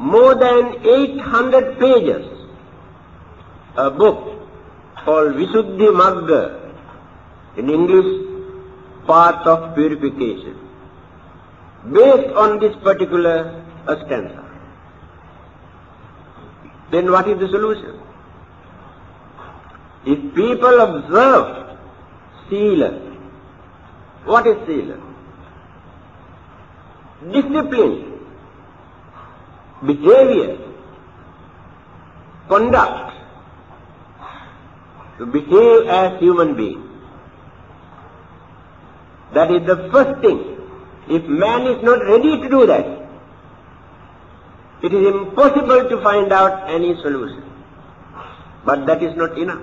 more than 800 pages, a book called Visuddhi Magga, in English, Path of Purification, based on this particular stanza. Then what is the solution? If people observe Sila, what is Sila? Discipline, behavior, conduct, to behave as human beings. That is the first thing. If man is not ready to do that, it is impossible to find out any solution. But that is not enough.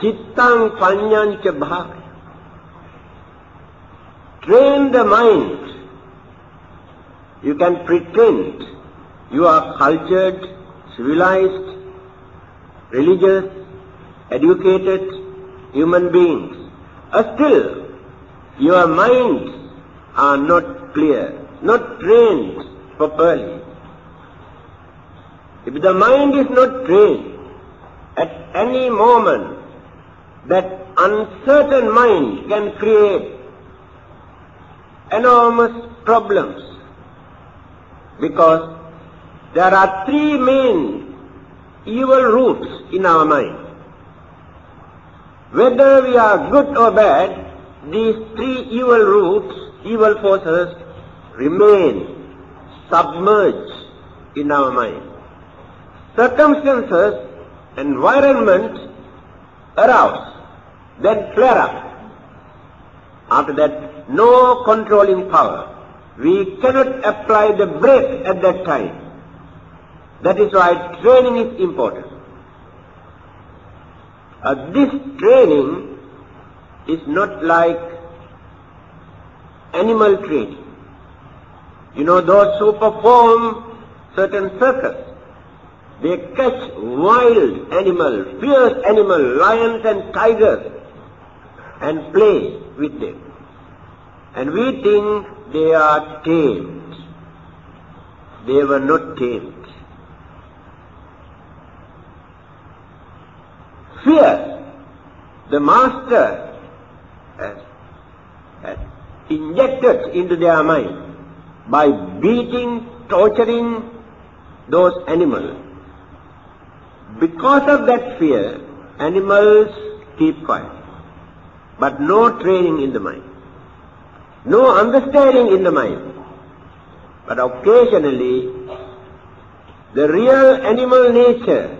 Chittang panyancha bhavaya. Train the mind. You can pretend you are cultured, civilized, religious, educated human beings. Uh, still, your minds are not clear, not trained properly. If the mind is not trained, at any moment, that uncertain mind can create enormous problems because there are three main evil roots in our mind. Whether we are good or bad, these three evil roots, evil forces remain submerged in our mind. Circumstances, environment arouse, then flare up. After that, no controlling power. We cannot apply the brake at that time. That is why training is important. Uh, this training is not like animal training. You know, those who perform certain circus, they catch wild animals, fierce animals, lions and tigers, and play with them. And we think they are tamed. They were not tamed. Fear, the master has, has injected into their mind by beating, torturing those animals. Because of that fear, animals keep quiet. But no training in the mind. No understanding in the mind. But occasionally, the real animal nature,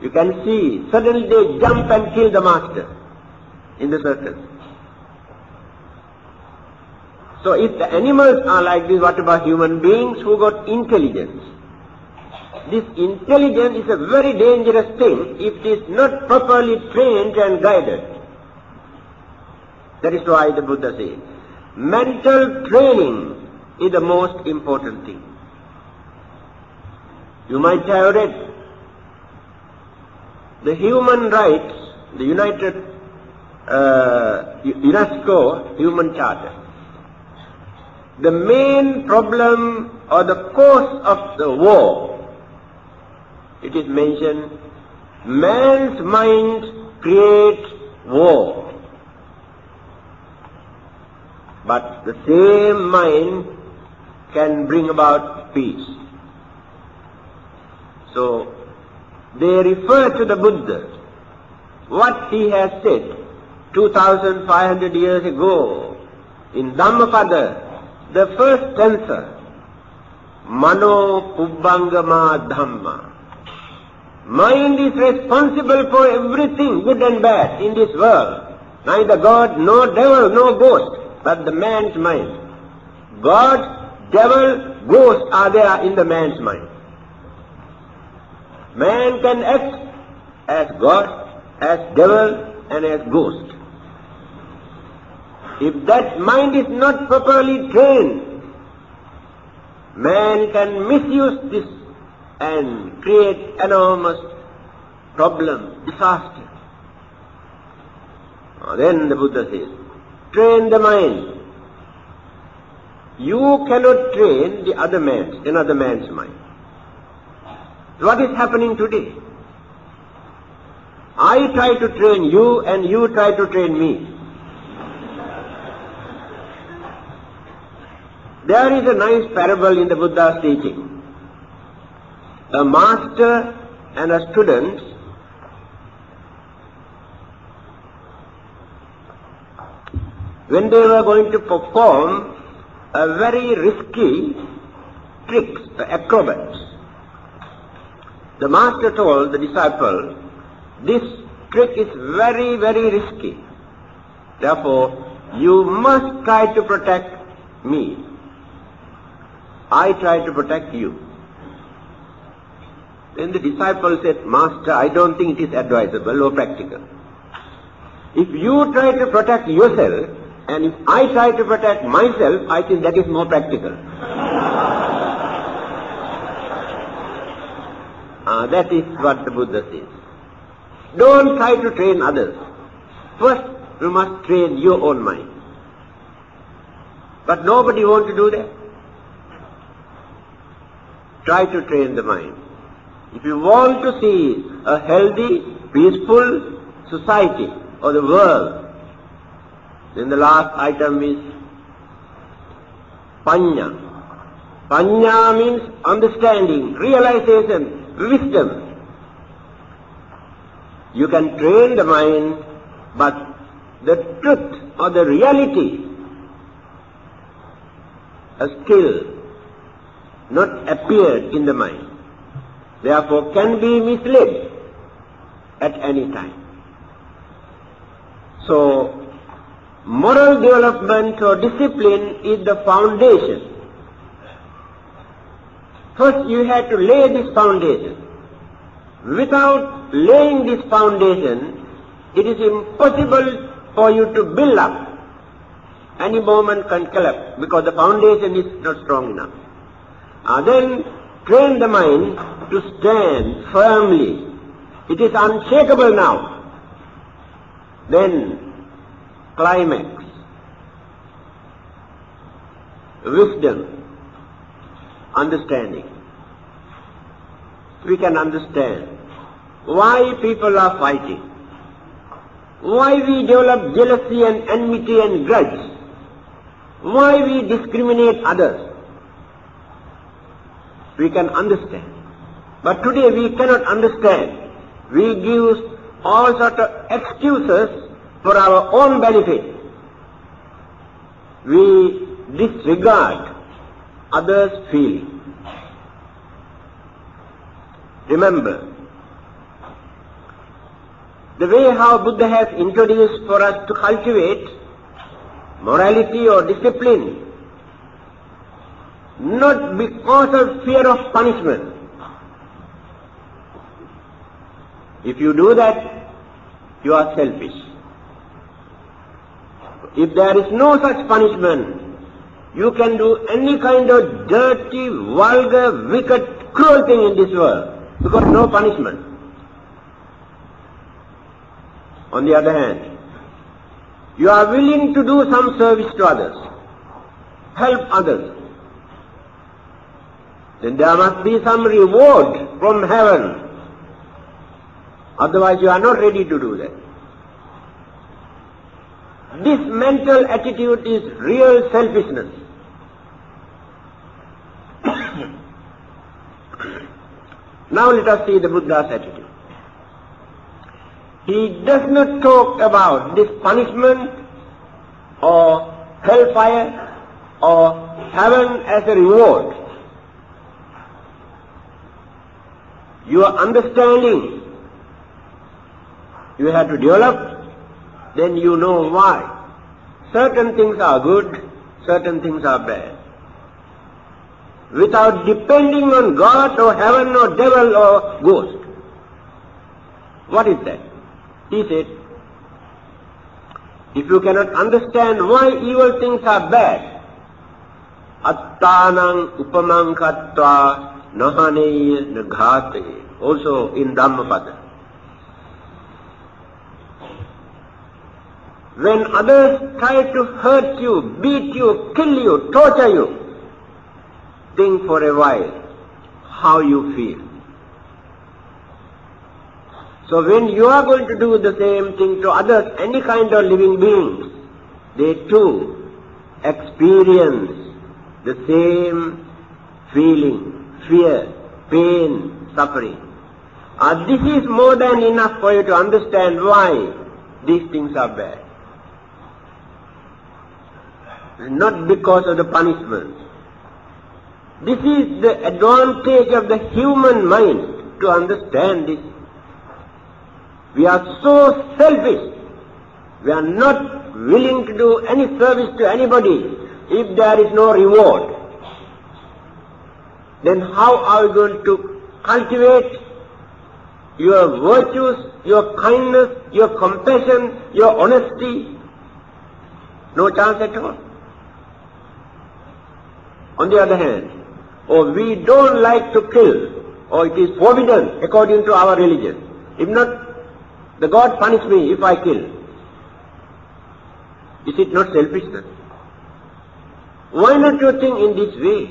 you can see, suddenly they jump and kill the master in the circus. So if the animals are like this, what about human beings who got intelligence? This intelligence is a very dangerous thing if it is not properly trained and guided. That is why the Buddha says, mental training is the most important thing. You might have read the human rights, the United uh, UNESCO Human Charter. The main problem or the cause of the war it is mentioned, man's mind creates war. But the same mind can bring about peace. So, they refer to the Buddha, what he has said 2500 years ago in Dhammapada, the first stanza, Mano Pubbangama Dhamma. Mind is responsible for everything, good and bad, in this world. Neither God, nor devil, nor ghost, but the man's mind. God, devil, ghost are there in the man's mind. Man can act as God, as devil, and as ghost. If that mind is not properly trained, man can misuse this and create enormous problem, disaster. Then the Buddha says, train the mind. You cannot train the other man's, another man's mind. What is happening today? I try to train you and you try to train me. There is a nice parable in the Buddha's teaching. A master and a student when they were going to perform a very risky trick, tricks, acrobats. The master told the disciple, this trick is very, very risky. Therefore, you must try to protect me. I try to protect you. Then the disciple said, Master, I don't think it is advisable or practical. If you try to protect yourself, and if I try to protect myself, I think that is more practical. uh, that is what the Buddha says. Don't try to train others. First, you must train your own mind. But nobody wants to do that. Try to train the mind. If you want to see a healthy, peaceful society or the world, then the last item is panya. Panya means understanding, realization, wisdom. You can train the mind, but the truth or the reality, a skill, not appeared in the mind. Therefore can be misled at any time. So, moral development or discipline is the foundation. First you have to lay this foundation. Without laying this foundation, it is impossible for you to build up. Any moment can collapse because the foundation is not strong enough. Uh, then train the mind to stand firmly. It is unshakable now. Then climax. Wisdom, understanding. We can understand why people are fighting, why we develop jealousy and enmity and grudge, why we discriminate others. We can understand. But today we cannot understand. We give all sort of excuses for our own benefit. We disregard others' feelings. Remember, the way how Buddha has introduced for us to cultivate morality or discipline, not because of fear of punishment. If you do that, you are selfish. If there is no such punishment, you can do any kind of dirty, vulgar, wicked, cruel thing in this world because no punishment. On the other hand, you are willing to do some service to others, help others, then there must be some reward from heaven. Otherwise you are not ready to do that. This mental attitude is real selfishness. now let us see the Buddha's attitude. He does not talk about this punishment or hellfire or heaven as a reward. Your understanding you have to develop, then you know why. Certain things are good, certain things are bad. Without depending on God or heaven or devil or ghost. What is that? He said, if you cannot understand why evil things are bad, attanang upamang katva nahaneya naghate, also in Dhammapada. When others try to hurt you, beat you, kill you, torture you, think for a while how you feel. So when you are going to do the same thing to others, any kind of living beings, they too experience the same feeling, fear, pain, suffering. Uh, this is more than enough for you to understand why these things are bad. Not because of the punishment. This is the advantage of the human mind to understand this. We are so selfish. We are not willing to do any service to anybody if there is no reward. Then how are we going to cultivate your virtues, your kindness, your compassion, your honesty? No chance at all. On the other hand, or we don't like to kill, or it is forbidden according to our religion. If not, the God punish me if I kill. Is it not selfishness? Why not you think in this way?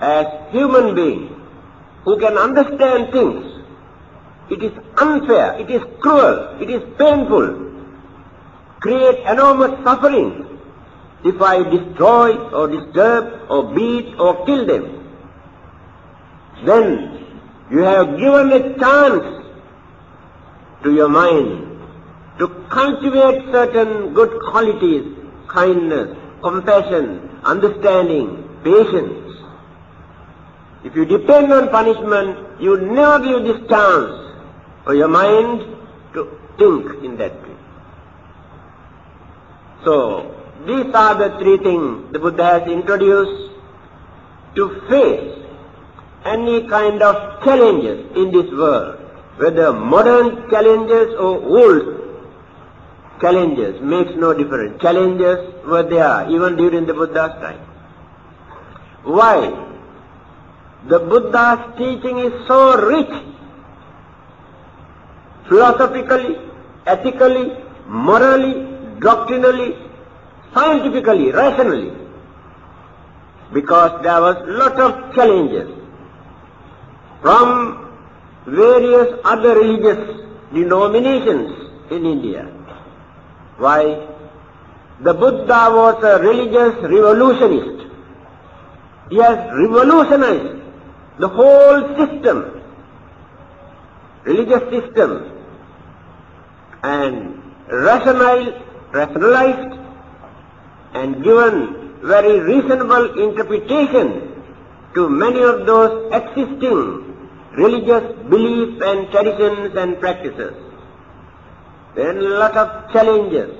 As human beings who can understand things, it is unfair, it is cruel, it is painful, create enormous suffering if I destroy or disturb or beat or kill them. Then you have given a chance to your mind to cultivate certain good qualities, kindness, compassion, understanding, patience. If you depend on punishment, you never give this chance for your mind to think in that way. So, these are the three things the Buddha has introduced to face any kind of challenges in this world, whether modern challenges or old challenges, makes no difference. Challenges were there even during the Buddha's time. Why? The Buddha's teaching is so rich, philosophically, ethically, morally, doctrinally, scientifically, rationally, because there was lot of challenges from various other religious denominations in India. Why? The Buddha was a religious revolutionist. He has revolutionized the whole system, religious system, and rationalized, rationalized and given very reasonable interpretation to many of those existing religious beliefs and traditions and practices. Then a lot of challenges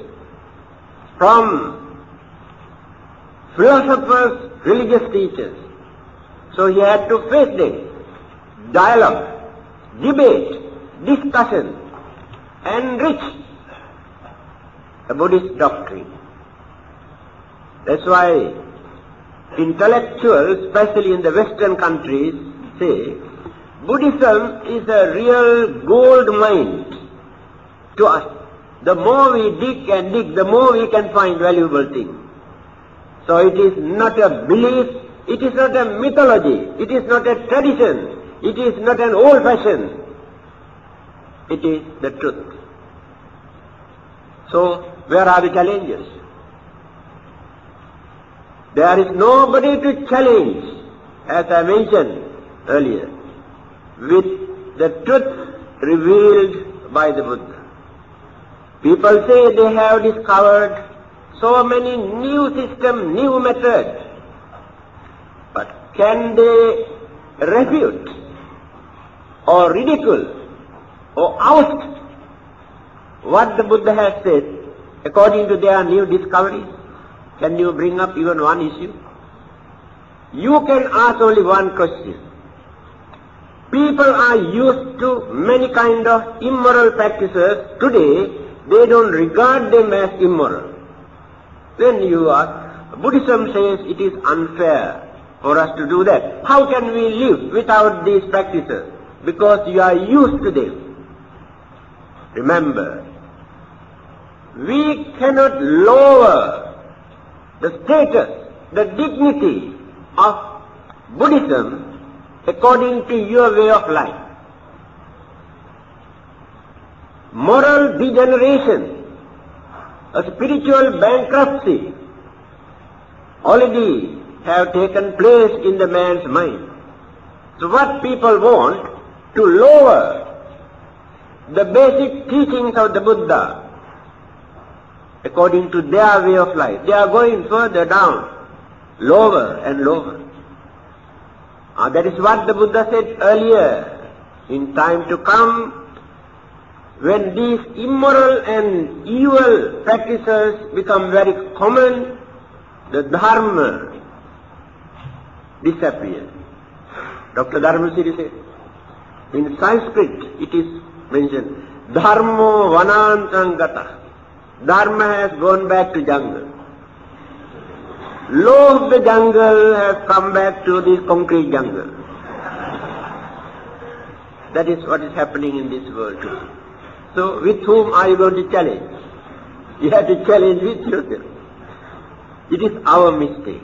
from philosophers, religious teachers. So he had to face them. Dialogue, debate, discussion, enrich the Buddhist doctrine. That's why intellectuals, especially in the Western countries, say Buddhism is a real gold mine to us. The more we dig and dig, the more we can find valuable things. So it is not a belief, it is not a mythology, it is not a tradition, it is not an old fashion. It is the truth. So, where are the challenges? There is nobody to challenge, as I mentioned earlier, with the truth revealed by the Buddha. People say they have discovered so many new systems, new methods. But can they refute or ridicule or oust what the Buddha has said according to their new discoveries? Can you bring up even one issue? You can ask only one question. People are used to many kind of immoral practices. Today, they don't regard them as immoral. Then you ask, Buddhism says it is unfair for us to do that. How can we live without these practices? Because you are used to them. Remember, We cannot lower the status, the dignity of Buddhism according to your way of life. Moral degeneration, a spiritual bankruptcy already have taken place in the man's mind. So what people want to lower the basic teachings of the Buddha according to their way of life. They are going further down, lower and lower. Uh, that is what the Buddha said earlier. In time to come, when these immoral and evil practices become very common, the dharma disappears. Dr. Dharmasiri said, in Sanskrit it is mentioned, Dharmo vanantangata. Dharma has gone back to jungle. Law of the jungle has come back to this concrete jungle. That is what is happening in this world too. So with whom are you going to challenge? You have to challenge with yourself. It is our mistake.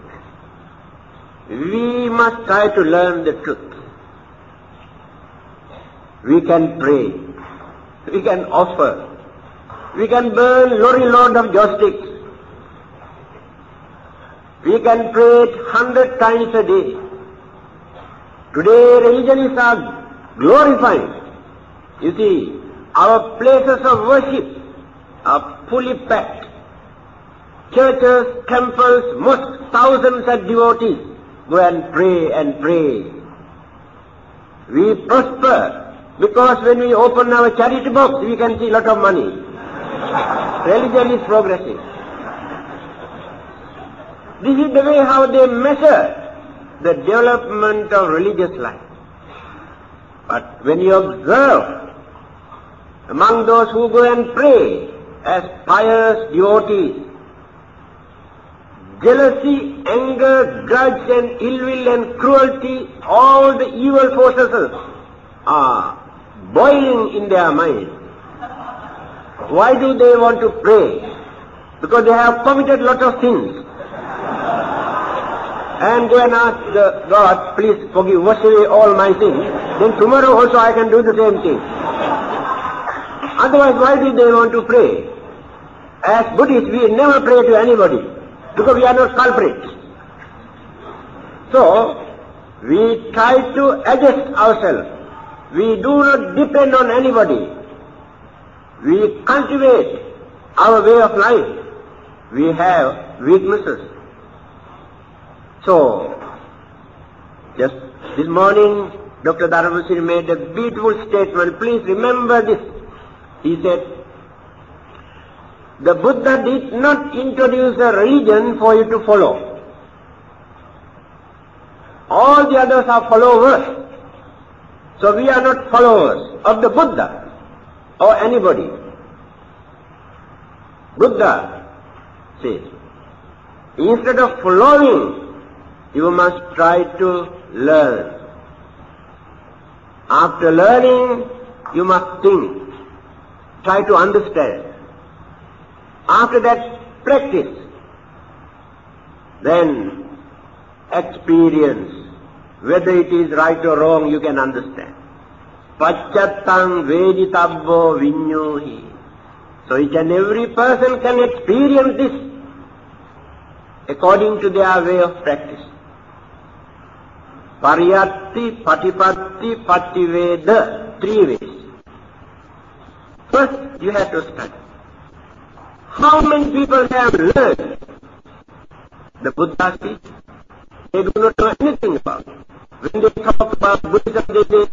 We must try to learn the truth. We can pray. We can offer. We can burn lorry load of joss sticks. We can pray hundred times a day. Today religion are glorified. You see, our places of worship are fully packed. Churches, temples, mosques, thousands of devotees go and pray and pray. We prosper because when we open our charity box, we can see lot of money. Religion is progressing. This is the way how they measure the development of religious life. But when you observe among those who go and pray as pious devotees, jealousy, anger, grudge and ill will and cruelty, all the evil forces are boiling in their mind. Why do they want to pray? Because they have committed lot of sins. And go and ask God, please forgive, wash away all my sins. Then tomorrow also I can do the same thing. Otherwise, why do they want to pray? As Buddhists, we never pray to anybody because we are not culprits. So, we try to adjust ourselves we do not depend on anybody. We cultivate our way of life. We have weaknesses. So, just this morning, Dr. Dharmasiri made a beautiful statement. Please remember this. He said, the Buddha did not introduce a religion for you to follow. All the others are followers. So we are not followers of the Buddha or anybody. Buddha says, instead of following, you must try to learn. After learning, you must think, try to understand. After that, practice. Then, experience whether it is right or wrong, you can understand. Pacchattam veditabbo vinyohi. So each and every person can experience this according to their way of practice. Pariyatti, Patipatti, Pativedha, three ways. First, you have to study. How many people have learned the Buddha's teaching? They do not know anything about it. When they talk about Buddhism, they say,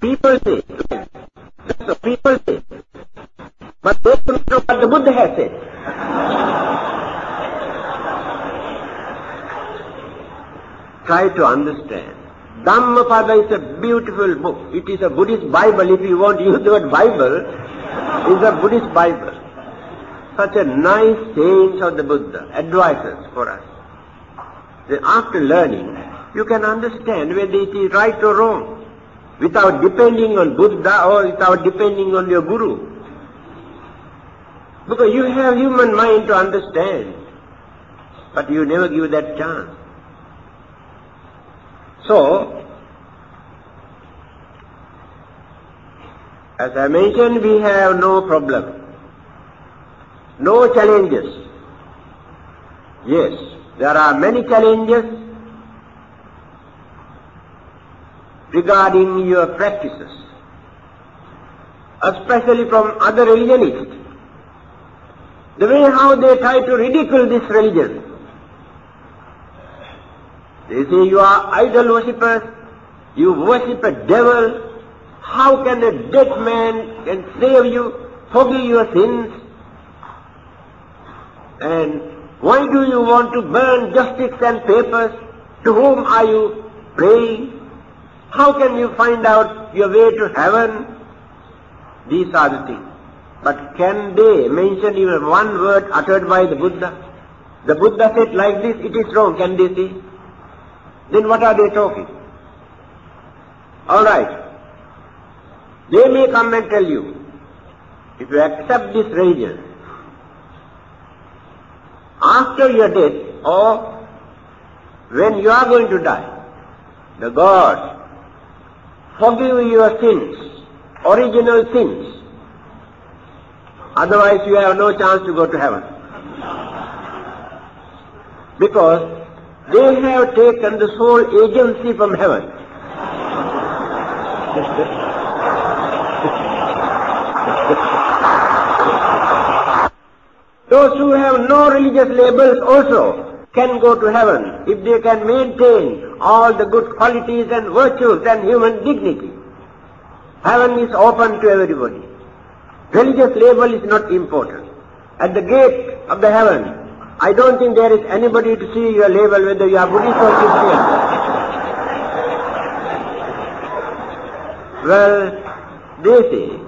people say. That's what people say. But they don't know what the Buddha has said. Try to understand. Dhammapada is a beautiful book. It is a Buddhist Bible. If you want to use the word Bible, it's a Buddhist Bible. Such a nice sayings of the Buddha, advices for us. Then after learning, you can understand whether it is right or wrong without depending on Buddha or without depending on your Guru. Because you have human mind to understand, but you never give that chance. So, as I mentioned, we have no problem, no challenges. Yes, there are many challenges regarding your practices, especially from other religionists. The way how they try to ridicule this religion. They say you are idol worshippers, you worship a devil, how can a dead man can save you, forgive your sins? And why do you want to burn joss sticks and papers? To whom are you praying? How can you find out your way to heaven? These are the things. But can they mention even one word uttered by the Buddha? The Buddha said like this, it is wrong. Can they say? Then what are they talking? Alright. They may come and tell you, if you accept this religion, after your death or when you are going to die, the God forgive your sins, original sins. Otherwise you have no chance to go to heaven. Because they have taken the sole agency from heaven. Those who have no religious labels also can go to heaven if they can maintain all the good qualities and virtues and human dignity. Heaven is open to everybody. Religious label is not important. At the gate of the heaven, I don't think there is anybody to see your label whether you are Buddhist or Christian. well, they say,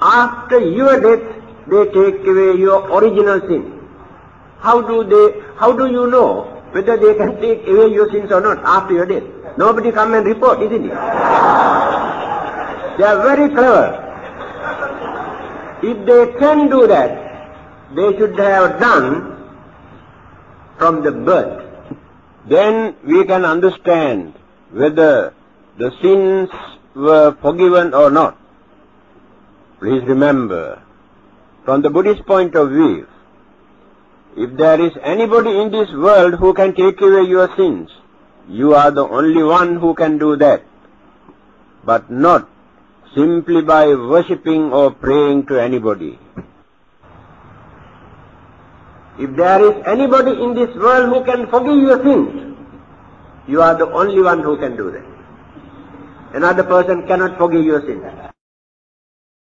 after your death, they take away your original sin. How do they, how do you know whether they can take away your sins or not after your death. Nobody come and report, isn't it? They are very clever. If they can do that, they should have done from the birth. Then we can understand whether the sins were forgiven or not. Please remember, from the Buddhist point of view, if there is anybody in this world who can take away your sins, you are the only one who can do that. But not simply by worshipping or praying to anybody. If there is anybody in this world who can forgive your sins, you are the only one who can do that. Another person cannot forgive your sins.